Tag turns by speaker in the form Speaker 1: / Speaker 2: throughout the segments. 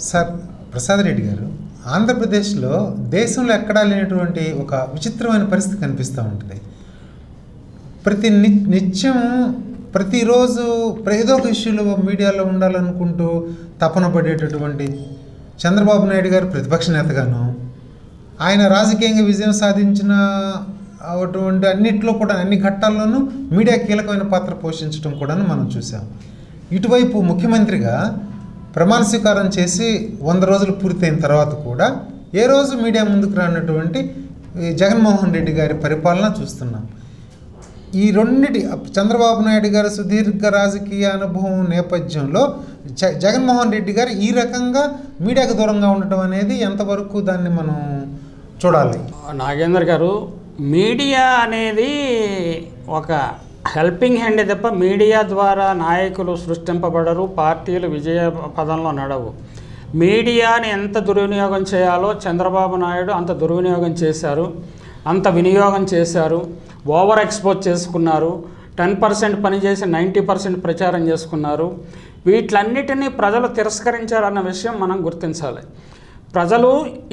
Speaker 1: Sir Prasad Reddy గారు ఆంధ్రప్రదేశ్లో దేశంలో ఎక్కడా లేనటువంటి ఒక విచిత్రమైన పరిస్థితి కనిపిస్తూ ఉంటుంది. ప్రతి ని నిత్యం ప్రతిరోజు ప్ర- ఏదో ఒక ఇష్యూలో మీడియాలో ఉండాలనుకుంటూ తపన పడేటటువంటి చంద్రబాబు నాయుడు గారు ప్రతిపక్ష నేతగాను ఆయన రాజకీయంగా విజయం సాధించిన అటువంటి అన్నిట్లో కూడా అన్ని ఘట్టాల్లోనూ మీడియా కీలకమైన పాత్ర పోషించడం కూడా మనం చూసాం ఇటువైపు ముఖ్యమంత్రిగా ప్రమాణ స్వీకారం చేసి వంద రోజులు పూర్తయిన తర్వాత కూడా ఏ రోజు మీడియా ముందుకు రానటువంటి జగన్మోహన్ రెడ్డి గారి పరిపాలన చూస్తున్నాం. ఈ రెండిటి చంద్రబాబు నాయుడు గారి సుదీర్ఘ రాజకీయ అనుభవం నేపథ్యంలో జ జగన్మోహన్ రెడ్డి గారు ఈ రకంగా మీడియాకు దూరంగా ఉండటం అనేది ఎంతవరకు దాన్ని మనం చూడాలి?
Speaker 2: నాగేందర్ గారు మీడియా అనేది ఒక హెల్పింగ్ హ్యాండ్ తప్ప మీడియా ద్వారా నాయకులు సృష్టింపబడరు పార్టీలు విజయ పదంలో నడవు. మీడియాని ఎంత దుర్వినియోగం చేయాలో చంద్రబాబు నాయుడు అంత దుర్వినియోగం చేశారు అంత వినియోగం చేశారు ఓవర్ ఎక్స్పోజ్ చేసుకున్నారు టెన్ పర్సెంట్ పనిచేసి నైంటీ పర్సెంట్ ప్రచారం చేసుకున్నారు. వీటిలన్నిటినీ ప్రజలు తిరస్కరించారన్న విషయం మనం గుర్తించాలి. ప్రజలు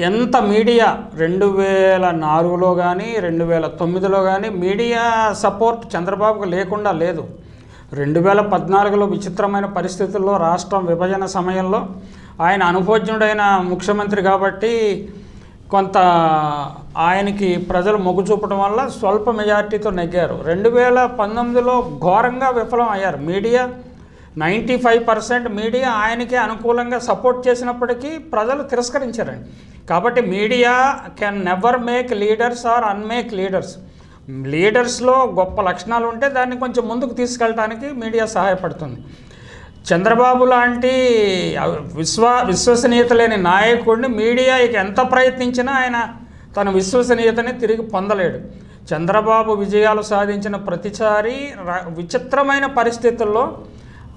Speaker 2: ఎంత మీడియా? రెండు వేల నాలుగులో కానీ రెండు వేల తొమ్మిదిలో కానీ మీడియా సపోర్ట్ చంద్రబాబుకు లేకుండా లేదు. రెండు వేల పద్నాలుగులో విచిత్రమైన పరిస్థితుల్లో రాష్ట్రం విభజన సమయంలో ఆయన అనుభోజ్యుడైన ముఖ్యమంత్రి కాబట్టి కొంత ఆయనకి ప్రజలు మొగ్గు చూపడం వల్ల స్వల్ప మెజార్టీతో నెగ్గారు. రెండు వేల పంతొమ్మిదిలో ఘోరంగా విఫలం అయ్యారు media. Ninety five percent media ఆయనకే అనుకూలంగా సపోర్ట్ చేసినప్పటికీ ప్రజలు తిరస్కరించారండి. కాబట్టి media can never make leaders or unmake leaders లీడర్స్లో గొప్ప లక్షణాలు ఉంటే దాన్ని కొంచెం ముందుకు తీసుకెళ్ళడానికి మీడియా సహాయపడుతుంది. చంద్రబాబు లాంటి విశ్వ విశ్వసనీయత లేని నాయకుడిని మీడియా ఇక ఎంత ప్రయత్నించినా ఆయన తన విశ్వసనీయతని తిరిగి పొందలేడు. చంద్రబాబు విజయాలు సాధించిన ప్రతిసారి ర- విచిత్రమైన పరిస్థితుల్లో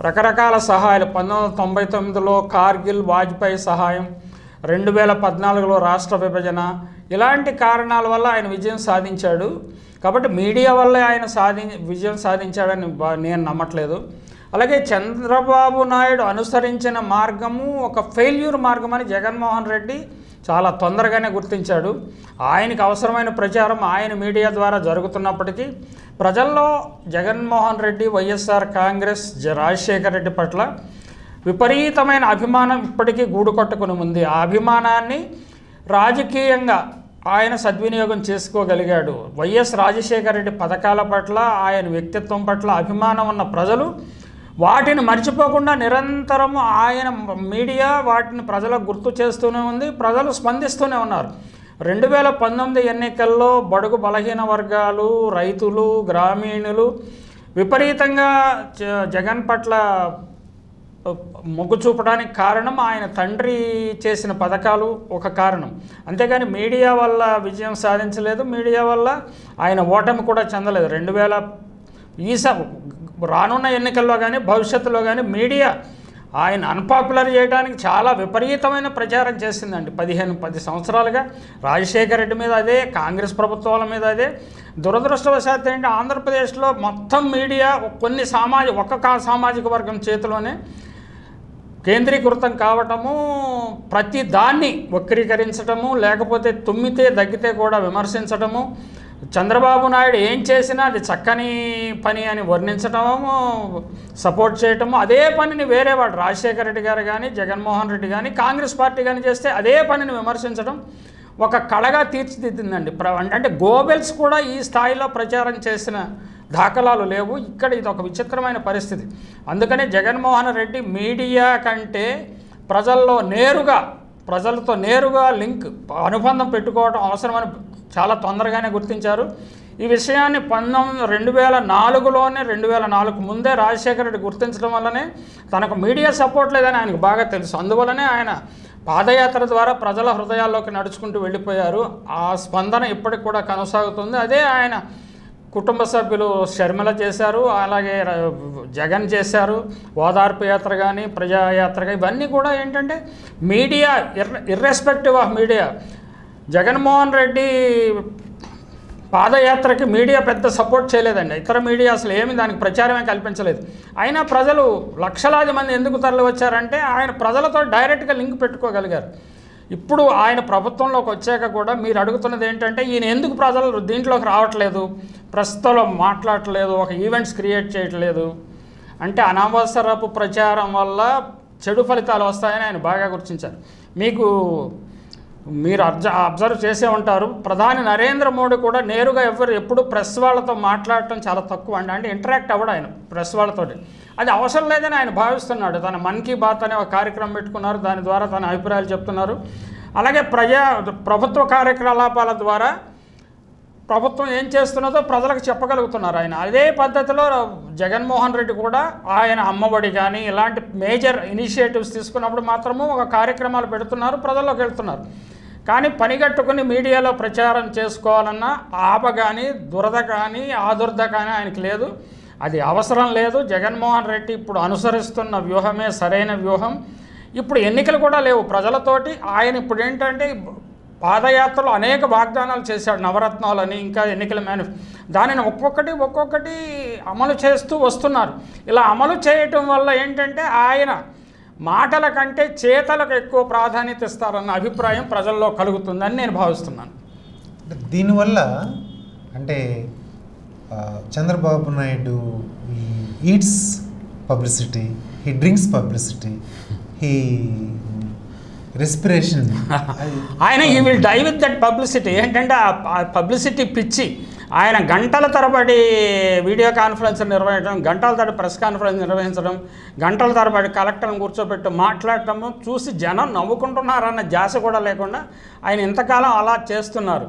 Speaker 2: రకరకాల సహాయాలు. పంతొమ్మిది వందల తొంభై తొమ్మిదిలో కార్గిల్ వాజ్పేయి సహాయం రెండు వేల పద్నాలుగులో రాష్ట్ర విభజన. ఇలాంటి కారణాల వల్ల ఆయన విజయం సాధించాడు. కాబట్టి మీడియా వల్లే ఆయన సాధి విజయం సాధించాడని నేను నమ్మట్లేదు. అలాగే చంద్రబాబు నాయుడు అనుసరించిన మార్గము ఒక ఫెయిల్యూర్ మార్గం అని జగన్మోహన్ రెడ్డి చాలా తొందరగానే గుర్తించాడు. ఆయనకు అవసరమైన ప్రచారం ఆయన మీడియా ద్వారా జరుగుతున్నప్పటికీ ప్రజల్లో జగన్మోహన్ రెడ్డి వైఎస్ఆర్ కాంగ్రెస్ జ రాజశేఖర రెడ్డి పట్ల విపరీతమైన అభిమానం ఇప్పటికీ గూడు కొట్టుకుని ఉంది. ఆ అభిమానాన్ని రాజకీయంగా ఆయన సద్వినియోగం చేసుకోగలిగాడు. వైఎస్ రాజశేఖర రెడ్డి పథకాల పట్ల ఆయన వ్యక్తిత్వం పట్ల అభిమానం ఉన్న ప్రజలు వాటిని మర్చిపోకుండా నిరంతరం ఆయన మీడియా వాటిని ప్రజలకు గుర్తు చేస్తూనే ఉంది ప్రజలు స్పందిస్తూనే ఉన్నారు. రెండు వేల పంతొమ్మిది ఎన్నికల్లో బడుగు బలహీన వర్గాలు రైతులు గ్రామీణులు విపరీతంగా జ- జగన్ పట్ల మొగ్గు చూపడానికి కారణం ఆయన తండ్రి చేసిన పథకాలు ఒక కారణం. అంతేగాని మీడియా వల్ల విజయం సాధించలేదు మీడియా వల్ల ఆయన ఓటమి కూడా చెందలేదు. రెండు వేల ఈసా రానున్న ఎన్నికల్లో కానీ భవిష్యత్తులో కానీ మీడియా ఆయన అన్పాపులర్ చేయడానికి చాలా విపరీతమైన ప్రచారం చేసిందండి. పదిహేను పది సంవత్సరాలుగా రాజశేఖర రెడ్డి మీద అదే కాంగ్రెస్ ప్రభుత్వాల మీద అదే. దురదృష్టవశాత్తు ఏంటి ఆంధ్రప్రదేశ్లో మొత్తం మీడియా కొన్ని సామాజిక ఒక్క సామాజిక వర్గం చేతిలోనే కేంద్రీకృతం కావటము ప్రతి దాన్ని వక్రీకరించటము లేకపోతే తుమ్మితే దగ్గితే కూడా విమర్శించటము చంద్రబాబు నాయుడు ఏం చేసినా అది చక్కని పని అని వర్ణించటము సపోర్ట్ చేయటము అదే పనిని వేరే వాడు రాజశేఖర రెడ్డి గారు కానీ జగన్మోహన్ రెడ్డి కానీ కాంగ్రెస్ పార్టీ కానీ చేస్తే అదే పనిని విమర్శించడం ఒక కళగా తీర్చిదిద్దిందండి. ప్ర అంటే గోబెల్స్ కూడా ఈ స్థాయిలో ప్రచారం చేసిన దాఖలాలు లేవు. ఇక్కడ ఇది ఒక విచిత్రమైన పరిస్థితి. అందుకనే జగన్మోహన్ రెడ్డి మీడియా కంటే ప్రజల్లో నేరుగా ప్రజలతో నేరుగా లింక్ అనుబంధం పెట్టుకోవడం అవసరమని చాలా తొందరగానే గుర్తించారు. ఈ విషయాన్ని పంతొమ్మిది రెండు వేల నాలుగులోనే రెండు వేల నాలుగు ముందే రాజశేఖర రెడ్డి గుర్తించడం వల్లనే తనకు మీడియా సపోర్ట్ లేదని ఆయనకు బాగా తెలుసు. అందువలనే ఆయన పాదయాత్ర ద్వారా ప్రజల హృదయాల్లోకి నడుచుకుంటూ వెళ్ళిపోయారు. ఆ స్పందన ఇప్పటికి కూడా కొనసాగుతుంది. అదే ఆయన కుటుంబ సభ్యులు షర్మిల చేశారు. అలాగే జగన్ చేశారు. ఓదార్పు యాత్ర కానీ ప్రజాయాత్ర కానీ ఇవన్నీ కూడా ఏంటంటే media ir irrespective of media Jaganmohan Reddy పాదయాత్రకి media పెద్ద సపోర్ట్ చేయలేదండి. ఇతర మీడియా అసలు ఏమి దానికి ప్రచారమే కల్పించలేదు. అయినా ప్రజలు లక్షలాది మంది ఎందుకు తరలి వచ్చారంటే ఆయన ప్రజలతో డైరెక్ట్గా లింక్ పెట్టుకోగలిగారు. ఇప్పుడు ఆయన ప్రభుత్వంలోకి వచ్చాక కూడా మీరు అడుగుతున్నది ఏంటంటే ఈయన ఎందుకు ప్రజలు దీంట్లోకి రావట్లేదు? ప్రస్తుతంలో మాట్లాడట్లేదు ఒక ఈవెంట్స్ క్రియేట్ చేయట్లేదు. అంటే అనవసరపు ప్రచారం వల్ల చెడు ఫలితాలు వస్తాయని ఆయన బాగా గుర్తించారు. మీకు మీరు అబ్జ అబ్జర్వ్ చేసే ఉంటారు. ప్రధాని నరేంద్ర మోడీ కూడా నేరుగా ఎవరు ఎప్పుడు ప్రెస్ వాళ్ళతో మాట్లాడటం చాలా తక్కువ అండి. అంటే ఇంటరాక్ట్ అవ్వడు ఆయన ప్రెస్ వాళ్ళతోటి. అది అవసరం లేదని ఆయన భావిస్తున్నాడు. తన మన్ కీ బాత్ అనే ఒక కార్యక్రమం పెట్టుకున్నారు. దాని ద్వారా తన అభిప్రాయాలు చెప్తున్నారు. అలాగే ప్రజా ప్రభుత్వ కార్యకలాపాల ద్వారా ప్రభుత్వం ఏం చేస్తున్నదో ప్రజలకు చెప్పగలుగుతున్నారు ఆయన. అదే పద్ధతిలో జగన్మోహన్ రెడ్డి కూడా ఆయన అమ్మఒడి కానీ ఇలాంటి మేజర్ ఇనిషియేటివ్స్ తీసుకున్నప్పుడు మాత్రము ఒక కార్యక్రమాలు పెడుతున్నారు ప్రజల్లోకి వెళ్తున్నారు. కానీ పనిగట్టుకుని మీడియాలో ప్రచారం చేసుకోవాలన్నా ఆప కానీ దురద కానీ ఆదుర్ద కానీ ఆయనకి లేదు. అది అవసరం లేదు. జగన్మోహన్ రెడ్డి ఇప్పుడు అనుసరిస్తున్న వ్యూహమే సరైన వ్యూహం. ఇప్పుడు ఎన్నికలు కూడా లేవు ప్రజలతోటి. ఆయన ఇప్పుడు ఏంటంటే పాదయాత్రలో అనేక వాగ్దానాలు చేశాడు. నవరత్నాలని ఇంకా ఎన్నికల మేనిఫె దానిని ఒక్కొక్కటి ఒక్కొక్కటి అమలు చేస్తూ వస్తున్నారు. ఇలా అమలు చేయటం వల్ల ఏంటంటే ఆయన మాటల కంటే చేతలకు ఎక్కువ ప్రాధాన్యత ఇస్తారన్న అభిప్రాయం ప్రజల్లో కలుగుతుందని నేను భావిస్తున్నాను.
Speaker 1: దీనివల్ల అంటే చంద్రబాబు నాయుడు ఈ eats publicity he drinks publicity he respiration.
Speaker 2: ఆయన he will die with that publicity. ఏంటంటే ఆ పబ్లిసిటీ పిచ్చి. ఆయన గంటల తరబడి వీడియో కాన్ఫరెన్స్ నిర్వహించడం గంటల తరబడి ప్రెస్ కాన్ఫరెన్స్ నిర్వహించడం గంటల తరబడి కలెక్టర్ని కూర్చోబెట్టి మాట్లాడటము చూసి జనం నవ్వుకుంటున్నారన్న జాస కూడా లేకుండా ఆయన ఇంతకాలం అలా చేస్తున్నారు.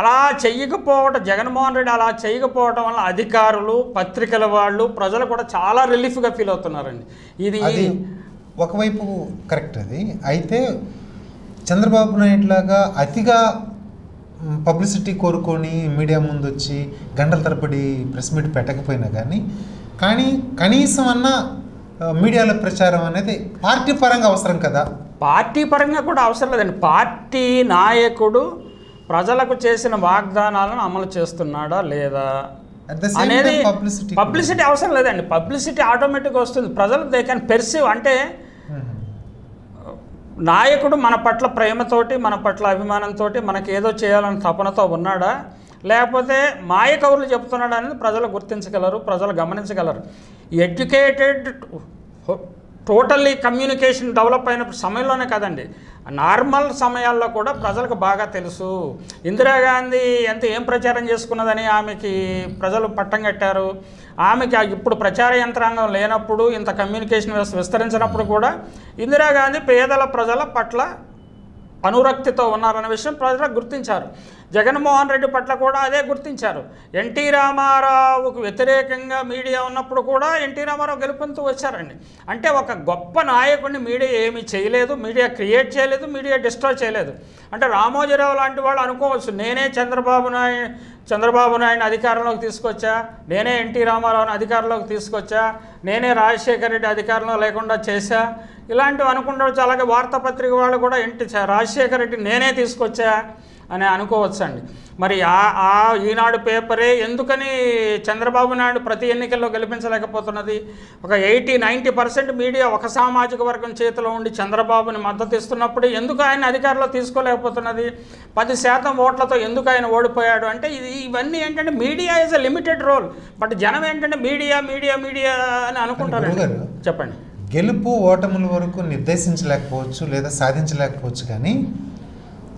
Speaker 2: అలా చెయ్యకపోవటం జగన్మోహన్ రెడ్డి అలా చేయకపోవటం వల్ల అధికారులు పత్రికల వాళ్ళు ప్రజలు కూడా చాలా రిలీఫ్గా ఫీల్ అవుతున్నారండి. ఇది
Speaker 1: ఒకవైపు కరెక్ట్ అది. అయితే చంద్రబాబు నాయుడు లాగా అతిగా పబ్లిసిటీ కోరుకొని మీడియా ముందు వచ్చి గంటల తరబడి ప్రెస్ మీట్ పెట్టకపోయినా కానీ కానీ కనీసం అన్న మీడియాలో ప్రచారం అనేది పార్టీ పరంగా అవసరం కదా?
Speaker 2: పార్టీ పరంగా కూడా అవసరం లేదండి. పార్టీ నాయకుడు ప్రజలకు చేసిన వాగ్దానాలను అమలు చేస్తున్నాడా లేదా అనేది
Speaker 1: పబ్లిసిటీ
Speaker 2: పబ్లిసిటీ అవసరం లేదండి. పబ్లిసిటీ ఆటోమేటిక్గా వస్తుంది. ప్రజలు దే కెన్ పెర్సీవ్ అంటే నాయకుడు మన పట్ల ప్రేమతోటి మన పట్ల అభిమానంతో మనకి ఏదో చేయాలని తపనతో ఉన్నాడా? లేకపోతే మాయ కవులు చెప్తున్నాడు అనేది ప్రజలు గుర్తించగలరు ప్రజలు గమనించగలరు. ఎడ్యుకేటెడ్ టోటల్లీ కమ్యూనికేషన్ డెవలప్ అయిన సమయంలోనే కదండి. నార్మల్ సమయాల్లో కూడా ప్రజలకు బాగా తెలుసు. ఇందిరాగాంధీ ఎంత ఏం ప్రచారం చేసుకున్నదని ఆమెకి ప్రజలు పట్టం కట్టారు. ఆమెకి ఆ ఇప్పుడు ప్రచార యంత్రాంగం లేనప్పుడు ఇంత కమ్యూనికేషన్ వ్యవస్థ విస్తరించినప్పుడు కూడా ఇందిరాగాంధీ పేదల ప్రజల పట్ల అనురక్తితో ఉన్నారన్న విషయం ప్రజలకు గుర్తించారు. జగన్మోహన్ రెడ్డి పట్ల కూడా అదే గుర్తించారు. ఎన్టీ రామారావుకు వ్యతిరేకంగా మీడియా ఉన్నప్పుడు కూడా ఎన్టీ రామారావు గెలుపొందుతూ వచ్చారండి. అంటే ఒక గొప్ప నాయకుడిని మీడియా ఏమీ చేయలేదు మీడియా క్రియేట్ చేయలేదు మీడియా డిస్ట్రాయ్ చేయలేదు. అంటే రామోజీరావు లాంటి వాళ్ళు అనుకోవచ్చు. నేనే చంద్రబాబు నాయుడు చంద్రబాబు నాయుడిని అధికారంలోకి తీసుకొచ్చా? నేనే ఎన్టీ రామారావుని అధికారంలోకి తీసుకొచ్చా? నేనే రాజశేఖర రెడ్డి అధికారంలో లేకుండా చేశా? ఇలాంటివి అనుకుంటారు చాలా వార్తాపత్రిక వాళ్ళు కూడా ఎన్టీ రాజశేఖర రెడ్డి నేనే తీసుకొచ్చా? అని అనుకోవచ్చండి. మరి ఆ ఈనాడు పేపరే ఎందుకని చంద్రబాబు నాయుడు ప్రతి ఎన్నికల్లో గెలిపించలేకపోతున్నది? ఒక ఎయిటీ నైంటీ పర్సెంట్ మీడియా ఒక సామాజిక వర్గం చేతిలో ఉండి చంద్రబాబుని మద్దతు ఇస్తున్నప్పుడు ఎందుకు ఆయన అధికారంలో తీసుకోలేకపోతున్నది? పది శాతం ఓట్లతో ఎందుకు ఆయన ఓడిపోయాడు? అంటే ఇది ఇవన్నీ ఏంటంటే media is a limited role but జనం ఏంటంటే మీడియా మీడియా మీడియా అని అనుకుంటారండి
Speaker 1: గురుగారు,
Speaker 2: చెప్పండి.
Speaker 1: గెలుపు ఓటముల వరకు నిర్దేశించలేకపోవచ్చు లేదా సాధించలేకపోవచ్చు కానీ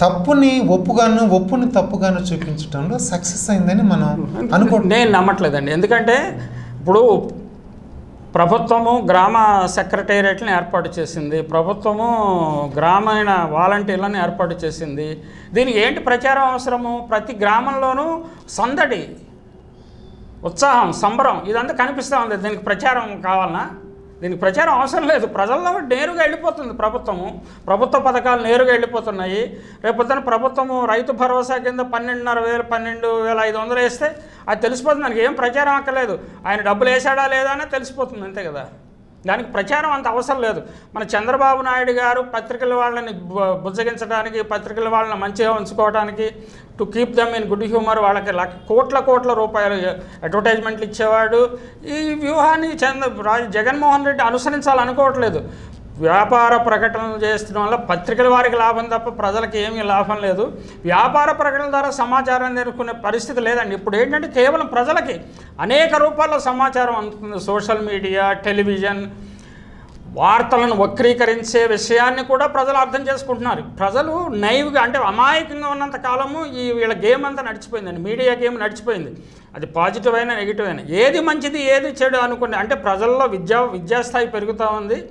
Speaker 1: తప్పుని ఒప్పుగాను ఒప్పుని తప్పుగాను చూపించడంలో సక్సెస్ అయిందని మనం అనుకుంటున్నాం
Speaker 2: నేను నమ్మట్లేదండి. ఎందుకంటే ఇప్పుడు ప్రభుత్వము గ్రామ సెక్రటేరియట్లను ఏర్పాటు చేసింది ప్రభుత్వము గ్రామీణ వాలంటీర్లను ఏర్పాటు చేసింది. దీనికి ఏంటి ప్రచారం అవసరము? ప్రతి గ్రామంలోనూ సందడి ఉత్సాహం సంబరం ఇదంతా కనిపిస్తూ ఉంది. దీనికి ప్రచారం కావాలనా? దీనికి ప్రచారం అవసరం లేదు. ప్రజల్లో నేరుగా వెళ్ళిపోతుంది ప్రభుత్వము. ప్రభుత్వ పథకాలు నేరుగా వెళ్ళిపోతున్నాయి. రేపొద్దున ప్రభుత్వము రైతు భరోసా కింద పన్నెండున్నర వేలు పన్నెండు వేల ఐదు వందలు వేస్తే అది తెలిసిపోతుంది. దానికి ఏం ప్రచారం అక్కర్లేదు ఆయన డబ్బులు వేసాడా లేదా అని తెలిసిపోతుంది. అంతే కదా? దానికి ప్రచారం అంత అవసరం లేదు. మన చంద్రబాబు నాయుడు గారు పత్రికల వాళ్ళని బు- బుజ్జగించడానికి పత్రికల వాళ్ళని మంచిగా ఉంచుకోవడానికి to keep them in good humour వాళ్ళకి లక్ష కోట్ల కోట్ల రూపాయలు అడ్వర్టైజ్మెంట్లు ఇచ్చేవాడు. ఈ వ్యూహాన్ని చంద్ర రాజు జగన్మోహన్ రెడ్డి అనుసరించాలనుకోవట్లేదు. వ్యాపార ప్రకటనలు చేస్తున్న వల్ల పత్రికల వారికి లాభం తప్ప ప్రజలకు ఏమీ లాభం లేదు. వ్యాపార ప్రకటనల ద్వారా సమాచారం నేర్చుకునే పరిస్థితి లేదండి. ఇప్పుడు ఏంటంటే కేవలం ప్రజలకి అనేక రూపాల్లో సమాచారం అందుతుంది. సోషల్ మీడియా టెలివిజన్ వార్తలను వక్రీకరించే విషయాన్ని కూడా ప్రజలు అర్థం చేసుకుంటున్నారు. ప్రజలు నైవ్గా అంటే అమాయకంగా ఉన్నంత కాలము ఈ వీళ్ళ గేమ్ అంతా నడిచిపోయిందండి. Media game నడిచిపోయింది. అది పాజిటివ్ అయినా నెగిటివ్ అయినా. ఏది మంచిది ఏది చెడు అనుకునే అంటే ప్రజల్లో విద్యా విద్యాస్థాయి పెరుగుతూ ఉంది.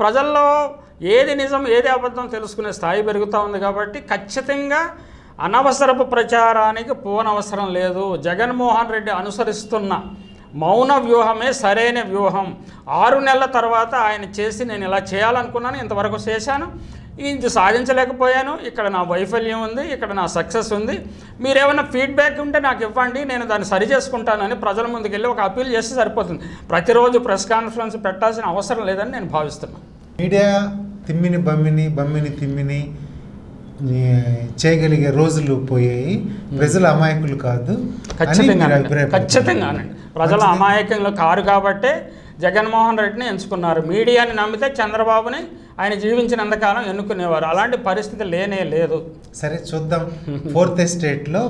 Speaker 2: ప్రజల్లో ఏది నిజం ఏది అబద్ధం తెలుసుకునే స్థాయి పెరుగుతూ ఉంది కాబట్టి ఖచ్చితంగా అనవసరపు ప్రచారానికి పోనవసరం లేదు. జగన్మోహన్ రెడ్డి అనుసరిస్తున్న మౌన వ్యూహమే సరైన వ్యూహం. ఆరు నెలల తర్వాత ఆయన చేసి నేను ఇలా చేయాలనుకున్నాను ఇంతవరకు చేశాను. ఇది సాధించలేకపోయాను. ఇక్కడ నా వైఫల్యం ఉంది ఇక్కడ నా సక్సెస్ ఉంది. మీరేమైనా ఫీడ్బ్యాక్ ఉంటే నాకు ఇవ్వండి నేను దాన్ని సరి చేసుకుంటానని ప్రజల ముందుకు వెళ్ళి ఒక అప్పీల్ చేస్తే సరిపోతుంది. ప్రతిరోజు ప్రెస్ కాన్ఫరెన్స్ పెట్టాల్సిన అవసరం లేదని నేను భావిస్తున్నాను
Speaker 1: మీడియా తిమ్మిని బమ్మిని బమ్మిని తిమ్మిని చేయగలిగే రోజులు పోయాయి. ప్రజలు అమాయకులు కాదు.
Speaker 2: ఖచ్చితంగా. ఖచ్చితంగానండి. ప్రజల. అమాయకంలో కారు కాబట్టే జగన్మోహన్ రెడ్డిని ఎంచుకున్నారు. మీడియాని నమ్మితే చంద్రబాబుని ఆయన జీవించినంతకాలం ఎన్నుకునేవారు. అలాంటి పరిస్థితి లేనే లేదు.
Speaker 1: సరే చూద్దాం. ఫోర్త్ ఎస్టేట్లో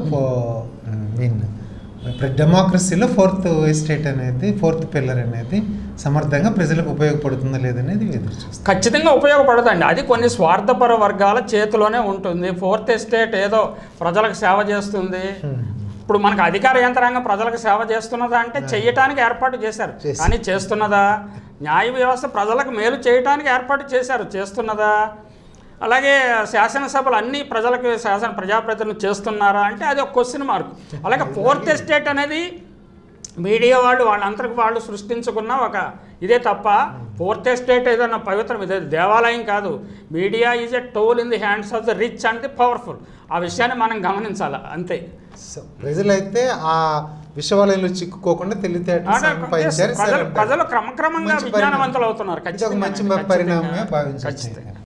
Speaker 1: మీన్ డెమోక్రసీలో ఫోర్త్ ఎస్టేట్ అనేది ఫోర్త్ పిల్లర్ అనేది సమర్థంగా ప్రజలకు ఉపయోగపడుతుందా లేదనేది
Speaker 2: ఖచ్చితంగా ఉపయోగపడదండి. అది కొన్ని స్వార్థపర వర్గాల చేతిలోనే ఉంటుంది. ఫోర్త్ ఎస్టేట్ ఏదో ప్రజలకు సేవ చేస్తుంది. ఇప్పుడు మనకు అధికార యంత్రాంగం ప్రజలకు సేవ చేస్తున్నదా అంటే చెయ్యటానికి ఏర్పాటు చేశారు. కానీ చేస్తున్నదా? న్యాయ వ్యవస్థ ప్రజలకు మేలు చేయటానికి ఏర్పాటు చేశారు. చేస్తున్నదా? అలాగే శాసనసభలు అన్ని ప్రజలకు శాసన ప్రజాప్రతినిధులు చేస్తున్నారా అంటే అది ఒక క్వశ్చన్ మార్క్ అలాగే ఫోర్త్ ఎస్టేట్ అనేది మీడియా వాళ్ళు వాళ్ళంతరికి వాళ్ళు సృష్టించుకున్న ఒక ఇదే తప్ప ఫోర్త్ ఎస్టేట్ ఏదన్నా పవిత్రం ఇదే దేవాలయం కాదు. Media is a tool in the hands of the rich and the powerful ఆ విషయాన్ని మనం గమనించాలి? అంతే.
Speaker 1: ప్రజలైతే ఆ విషవాలయంలో చిక్కుకోకుండా తెలివితేటలు
Speaker 2: ప్రజలు క్రమక్రమంగా విజ్ఞానవంతులు అవుతున్నారు
Speaker 1: మంచి పరిణామమే
Speaker 2: ఖచ్చితంగా.